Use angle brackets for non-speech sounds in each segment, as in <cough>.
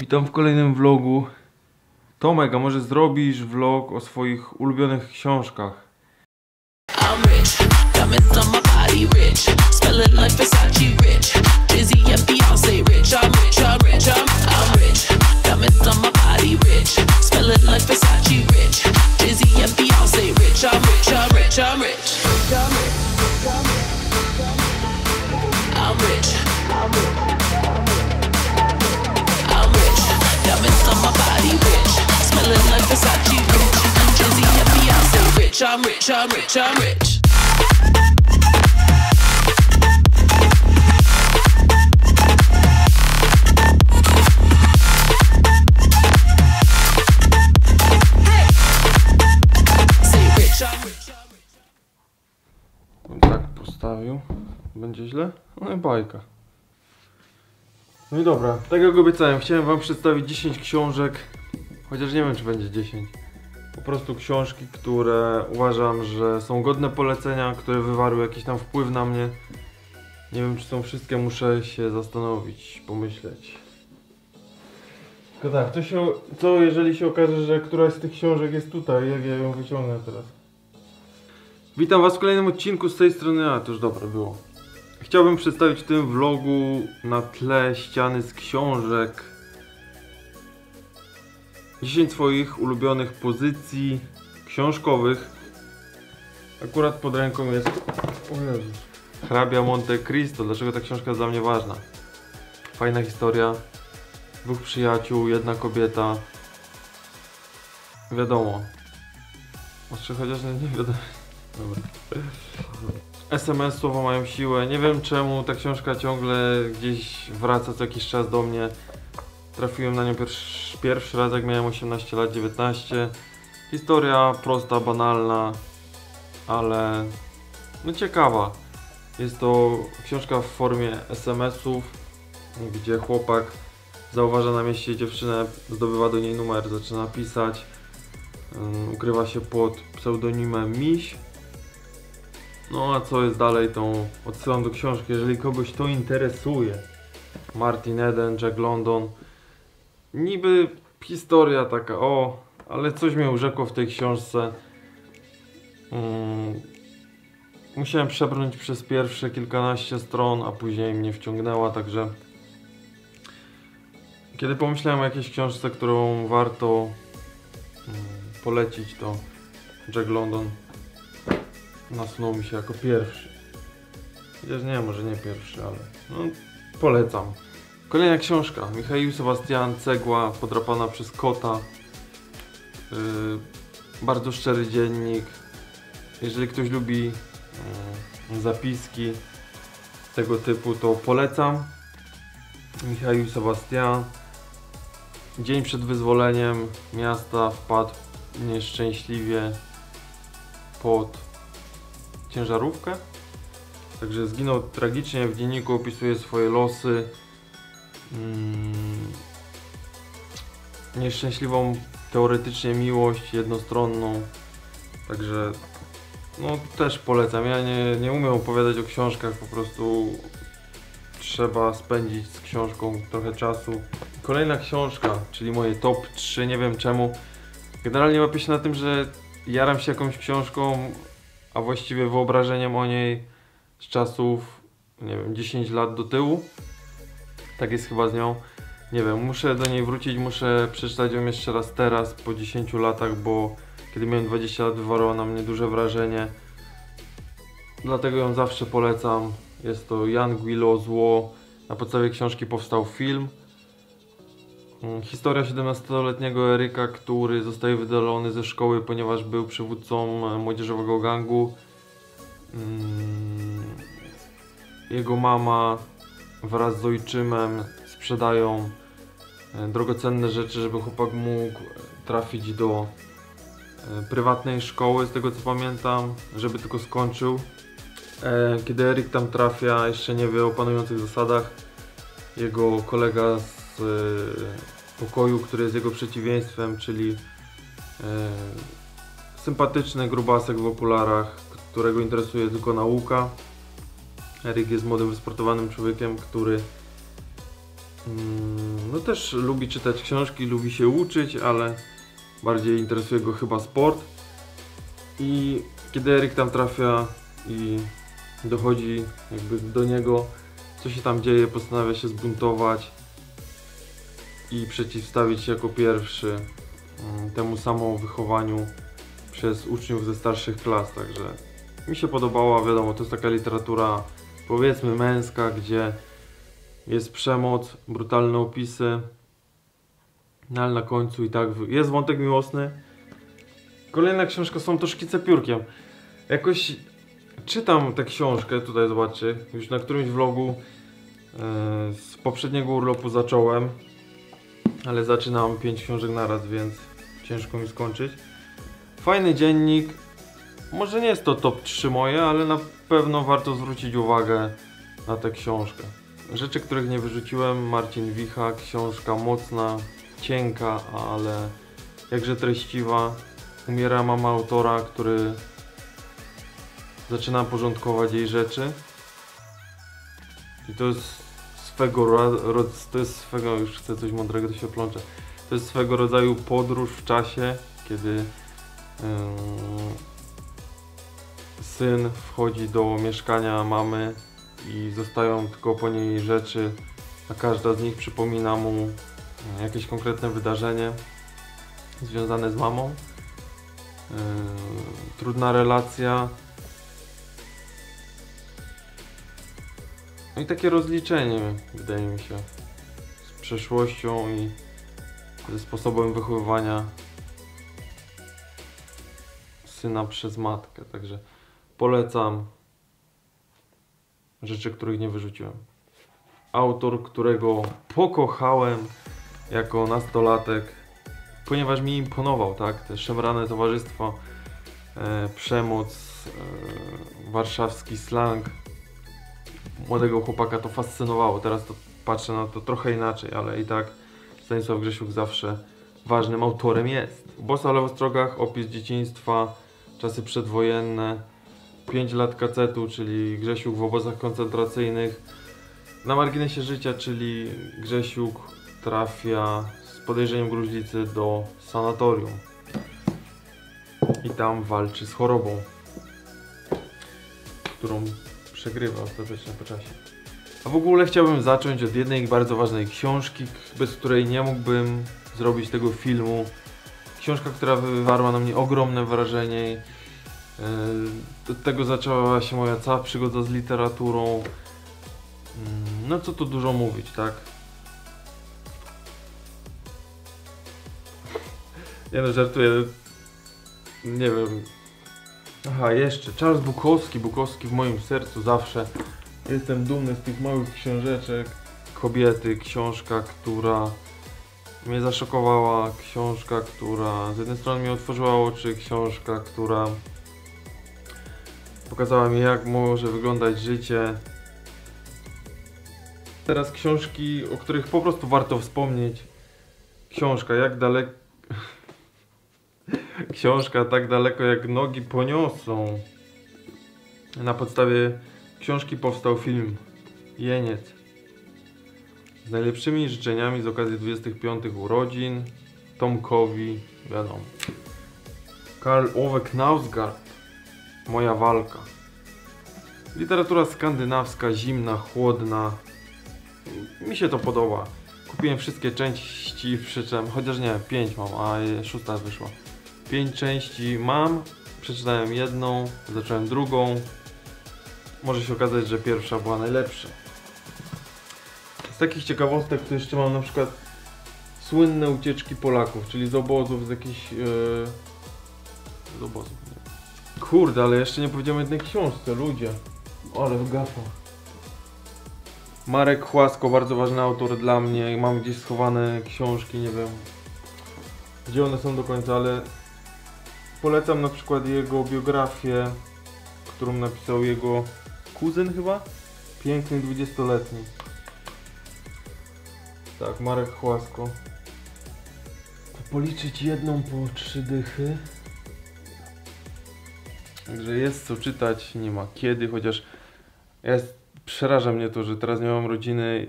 Witam w kolejnym vlogu. Tomek, a może zrobisz vlog o swoich ulubionych książkach? I'm rich. Body rich. Smelling like Versace rich. Dizzy and Beyonce rich. I'm rich. I'm rich. I'm rich. I'm rich. I'm rich. I'm rich. Diamonds on my body rich. Smelling like Versace rich. Dizzy and Beyonce rich. I'm rich. I'm rich. I'm rich. Będzie źle? No bajka. No i dobra, tak jak obiecałem, chciałem wam przedstawić 10 książek. Chociaż nie wiem czy będzie 10. Po prostu książki, które uważam, że są godne polecenia, które wywarły jakiś tam wpływ na mnie. Nie wiem czy są wszystkie, muszę się zastanowić, pomyśleć. Tylko tak, co, się, co jeżeli się okaże, że któraś z tych książek jest tutaj, jak ja ją wyciągnę teraz? Witam Was w kolejnym odcinku z tej strony, a to już dobre było. Chciałbym przedstawić w tym vlogu na tle ściany z książek 10 swoich ulubionych pozycji książkowych. Akurat pod ręką jest Hrabia Monte Cristo. Dlaczego ta książka jest dla mnie ważna? Fajna historia. Dwóch przyjaciół, jedna kobieta. Wiadomo. Może chociaż nie, nie wiadomo. Dobra. SMS słowa mają siłę. Nie wiem czemu ta książka ciągle gdzieś wraca co jakiś czas do mnie. Trafiłem na nią pierwszy, pierwszy raz jak miałem 18 lat, 19. Historia prosta, banalna, ale no ciekawa. Jest to książka w formie SMS-ów, gdzie chłopak zauważa na mieście dziewczynę, zdobywa do niej numer, zaczyna pisać. Ym, Ukrywa się pod pseudonimem Miś. No a co jest dalej, tą odsyłam do książki, jeżeli kogoś to interesuje. Martin Eden, Jack London. Niby historia taka, o, ale coś mnie urzekło w tej książce. Mm, musiałem przebrnąć przez pierwsze kilkanaście stron, a później mnie wciągnęła, także kiedy pomyślałem o jakiejś książce, którą warto mm, polecić, to Jack London nasunął mi się jako pierwszy. Chociaż nie, może nie pierwszy, ale no, polecam. Kolejna książka. Michał Sebastian, Cegła, podrapana przez kota. Yy, bardzo szczery dziennik. Jeżeli ktoś lubi yy, zapiski tego typu, to polecam. Michał Sebastian. Dzień przed wyzwoleniem miasta wpadł nieszczęśliwie pod ciężarówkę. Także zginął tragicznie, w dzienniku opisuje swoje losy. Mm, nieszczęśliwą teoretycznie miłość jednostronną. Także no też polecam. Ja nie, nie umiem opowiadać o książkach, po prostu trzeba spędzić z książką trochę czasu. Kolejna książka, czyli moje top 3, nie wiem czemu. Generalnie łapię się na tym, że jaram się jakąś książką, a właściwie wyobrażeniem o niej z czasów, nie wiem, 10 lat do tyłu. Tak jest chyba z nią. Nie wiem, muszę do niej wrócić, muszę przeczytać ją jeszcze raz teraz, po 10 latach, bo kiedy miałem 20 lat wywarła na mnie duże wrażenie. Dlatego ją zawsze polecam. Jest to Jan Guillot Zło. Na podstawie książki powstał film. Mm, Historia 17-letniego Eryka, który zostaje wydalony ze szkoły, ponieważ był przywódcą e, młodzieżowego gangu. Mm, Jego mama wraz z ojczymem sprzedają e, drogocenne rzeczy, żeby chłopak mógł trafić do e, prywatnej szkoły, z tego co pamiętam, żeby tylko skończył. E, Kiedy Eryk tam trafia, jeszcze nie wie o panujących zasadach. Jego kolega z pokoju, który jest jego przeciwieństwem, czyli e, sympatyczny grubasek w okularach, którego interesuje tylko nauka. Erik jest młodym, wysportowanym człowiekiem, który mm, no też lubi czytać książki, lubi się uczyć, ale bardziej interesuje go chyba sport. I kiedy Erik tam trafia i dochodzi jakby do niego, co się tam dzieje, postanawia się zbuntować i przeciwstawić się jako pierwszy mm, temu samemu wychowaniu przez uczniów ze starszych klas, także mi się podobała, wiadomo, to jest taka literatura powiedzmy męska, gdzie jest przemoc, brutalne opisy, no ale na końcu i tak jest wątek miłosny. Kolejna książka są to szkice piórkiem. Jakoś czytam tę książkę, tutaj zobaczcie, już na którymś vlogu e, z poprzedniego urlopu zacząłem, ale zaczynam 5 książek naraz, więc ciężko mi skończyć. Fajny dziennik, może nie jest to top 3 moje, ale na pewno warto zwrócić uwagę na tę książkę. Rzeczy, których nie wyrzuciłem, Marcin Wicha, książka mocna, cienka, ale jakże treściwa. Umiera mama autora, który zaczyna porządkować jej rzeczy. I to jest swego ro- ro- to jest swego, już chcę coś mądrego, to się plączę. To jest swego rodzaju podróż w czasie, kiedy yy, syn wchodzi do mieszkania mamy i zostają tylko po niej rzeczy, a każda z nich przypomina mu yy, jakieś konkretne wydarzenie związane z mamą. Yy, trudna relacja. No i takie rozliczenie, wydaje mi się, z przeszłością i ze sposobem wychowywania syna przez matkę. Także polecam rzeczy, których nie wyrzuciłem. Autor, którego pokochałem jako nastolatek, ponieważ mi imponował, tak? Te szemrane towarzystwo, e, przemoc, e, warszawski slang. Młodego chłopaka to fascynowało. Teraz to patrzę na to trochę inaczej, ale i tak Stanisław Grzesiuk zawsze ważnym autorem jest. Boss ale w ostrogach, opis dzieciństwa, czasy przedwojenne, 5 lat kacetu, czyli Grzesiuk w obozach koncentracyjnych. Na marginesie życia, czyli Grzesiuk trafia z podejrzeniem gruźlicy do sanatorium. I tam walczy z chorobą, którą przegrywa ostatecznie po czasie. A w ogóle chciałbym zacząć od jednej bardzo ważnej książki, bez której nie mógłbym zrobić tego filmu. Książka, która wywarła na mnie ogromne wrażenie. Yy, Od tego zaczęła się moja cała przygoda z literaturą. Mm, No co tu dużo mówić, tak? <laughs> Nie no, żartuję. Nie wiem. Aha, jeszcze. Charles Bukowski. Bukowski w moim sercu zawsze. Jestem dumny z tych małych książeczek. Kobiety, książka, która mnie zaszokowała, książka, która z jednej strony mi otworzyła oczy, książka, która pokazała mi jak może wyglądać życie. Teraz książki, o których po prostu warto wspomnieć. Książka, jak daleko... Książka tak daleko jak nogi poniosą. Na podstawie książki powstał film Jeniec. Z najlepszymi życzeniami z okazji 25 urodzin Tomkowi, wiadomo. Karl Ove Knausgard. Moja walka. Literatura skandynawska, zimna, chłodna. Mi się to podoba. Kupiłem wszystkie części, przy czym, chociaż nie, pięć mam, a szósta wyszła. Pięć części mam, przeczytałem jedną, zacząłem drugą. Może się okazać, że pierwsza była najlepsza. Z takich ciekawostek to jeszcze mam na przykład słynne ucieczki Polaków, czyli z obozów, z jakichś... Yy... Z obozów, nie. Kurde, ale jeszcze nie powiedziałem jednej książce, ludzie. Ale gafa. Marek Chłasko, bardzo ważny autor dla mnie. Mam gdzieś schowane książki, nie wiem gdzie one są do końca, ale polecam na przykład jego biografię, którą napisał jego kuzyn chyba? Piękny 20-letni. Tak, Marek Chłasko. policzyć jedną po trzy dychy. Także jest co czytać, nie ma kiedy, chociaż jest, przeraża mnie to, że teraz nie mam rodziny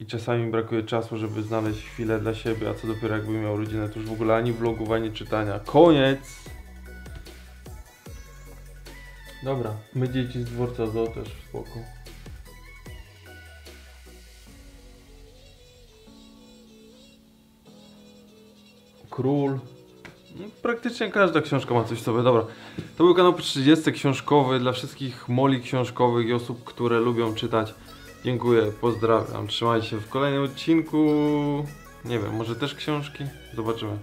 i czasami brakuje czasu, żeby znaleźć chwilę dla siebie, a co dopiero jakbym miał rodzinę, to już w ogóle ani vlogów, ani czytania. Koniec! Dobra, my dzieci z dworca zoo też spoko. Król. No, praktycznie każda książka ma coś w sobie. Dobra, to był kanał po 30 książkowy dla wszystkich moli książkowych i osób, które lubią czytać. Dziękuję, pozdrawiam, trzymajcie się w kolejnym odcinku. Nie wiem, może też książki? Zobaczymy.